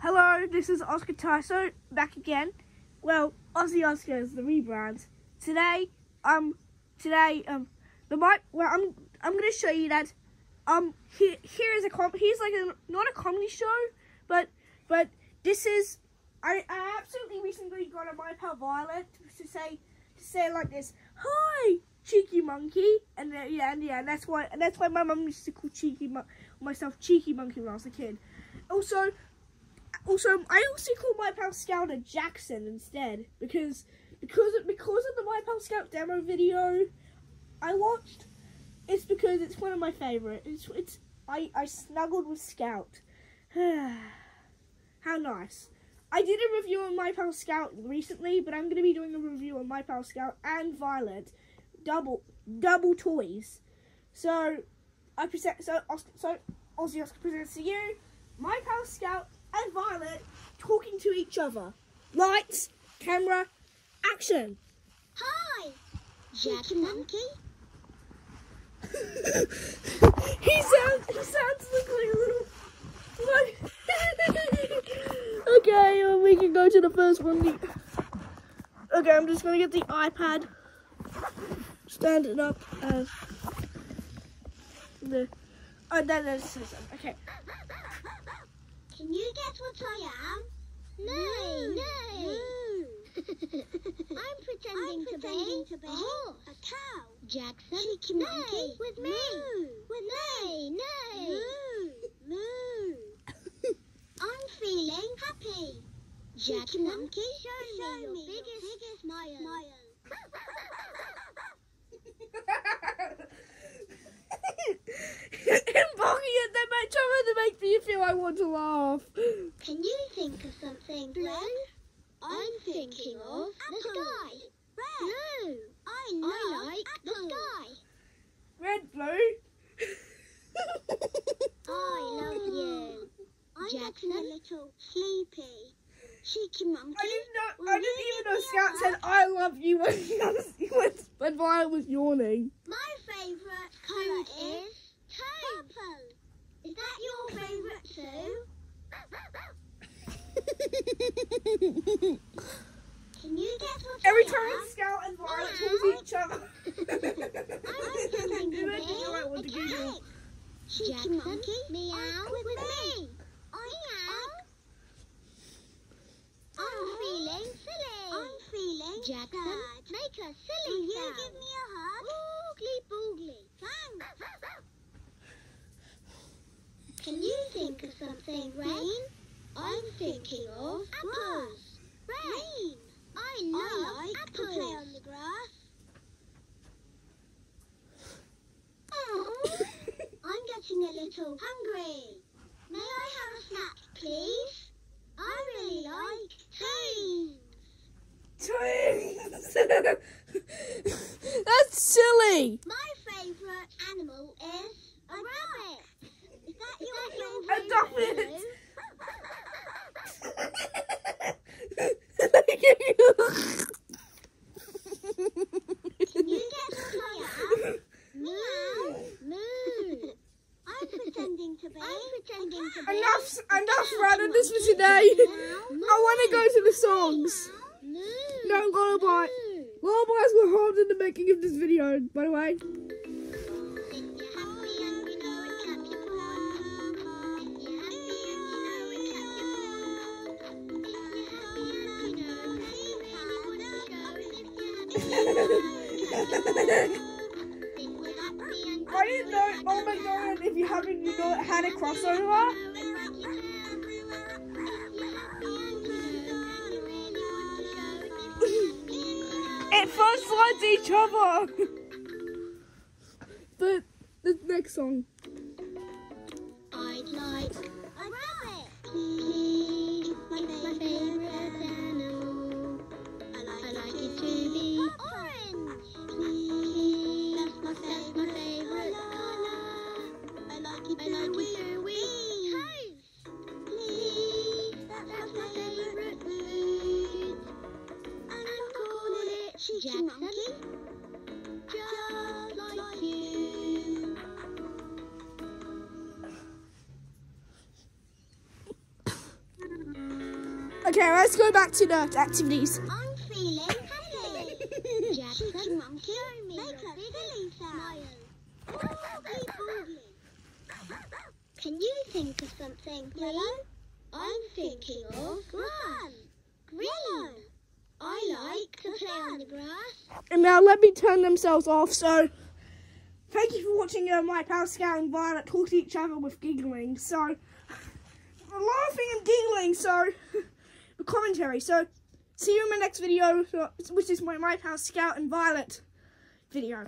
Hello, this is Oscar Tyso back again. Well, Aussie Oscar is the rebrand. Today, um, today, um, the mic. Well, I'm I'm gonna show you that. Um, here here is a com. Here's like a not a comedy show, but but this is. I, I absolutely recently got a my pal Violet to say to say like this. Hi, cheeky monkey, and yeah, and yeah, and that's why and that's why my mum used to call cheeky myself cheeky monkey when I was a kid. Also, also I also call my pal Scout a Jackson instead because because of, because of the my pal Scout demo video I watched. It's because it's one of my favorite. It's it's I I snuggled with Scout. How nice. I did a review on My Pal Scout recently, but I'm going to be doing a review on My Pal Scout and Violet, double double toys. So I present so so Aussie Oscar presents to you My Pal Scout and Violet talking to each other. Lights, camera, action. Hi, Jack Monkey. he sounds he sounds like a little Okay, well, we can go to the first one. The- Okay, I'm just gonna get the iPad. Stand it up as the Oh that that's okay. Can you guess what I am? No, no. I'm pretending, to, be to be a horse. A cow. Jackson. Cheeky monkey. With me. With me. No. Moo. Moo. I'm feeling happy. Jacky monkey. Show, show me your biggest, biggest smile. Embarking at them at each other to make me feel I want to laugh. Can you think of something blue? I'm thinking of the sky. Red. Blue. I, oh. I like the sky. Red, blue. I love you. I'm Jackson. a little sleepy. Cheeky monkey. I didn't know. I didn't even know Scout said "I love you" when when when Violet was yawning. My favourite colour is purple. Is that your favourite Can you guess what Every time am? Scout and Violet Meow. talk to each other. I'm pretending to You make me feel I want to Google. cat. Cheeky monkey. Meow with me. Meow. I'm feeling silly. I'm feeling Jackson, sad. make a silly Will you give me a hug? Boogly boogly. Thanks. Can you think of something, Rain? I'm thinking of apples. Rain. I love I like apples. to play on the grass. Oh, I'm getting a little hungry. May I have a snack, please? I really like trees. Twins. That's silly. My favourite animal is a rabbit. Is that your favourite? A dolphin. Can you am? Moo. I'm pretending to be. Enough, enough running this for today. I want to go to the songs. No, lullaby. Lullabies were hard in the making of this video, by the way. I didn't know. Oh my god! If you haven't, you know, had a crossover. It first floods each other. the the next song. Call it cheeky monkey. Just like you. Okay, let's go back to the activities. I'm feeling happy. Jackson, monkey, make a silly sound. Can you think of something, Grillo? I'm thinking of grass. Grillo, I like to play on the grass. And now let me turn themselves off. So, thank you for watching uh, my pal Scout and Violet talk to each other with giggling. So, laughing and giggling. So, the commentary. So, see you in my next video, which is my my pal Scout and Violet video.